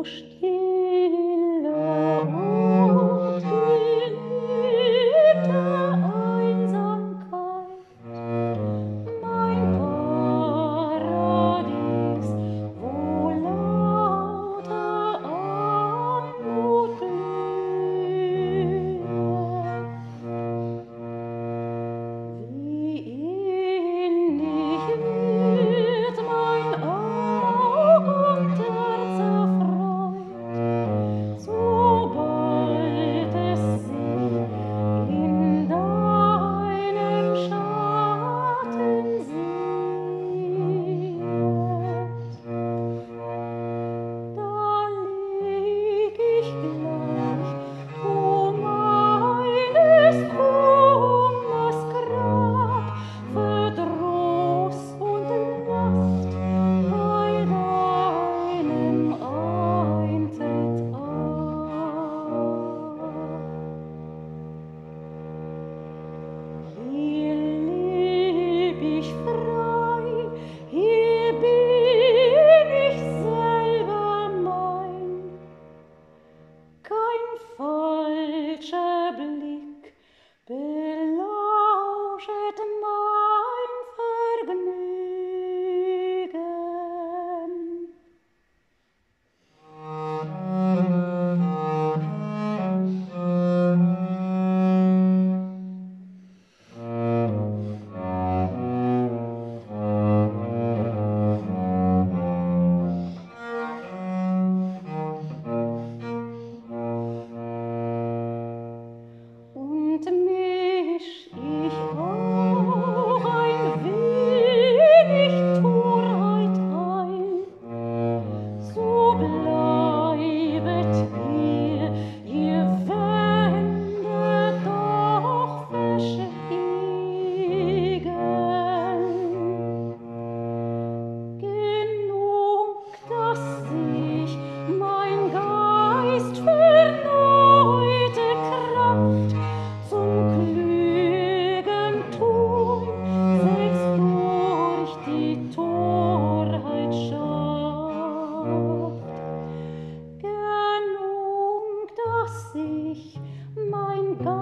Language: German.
মুশকিল Boo. Genug, dass ich mein Geist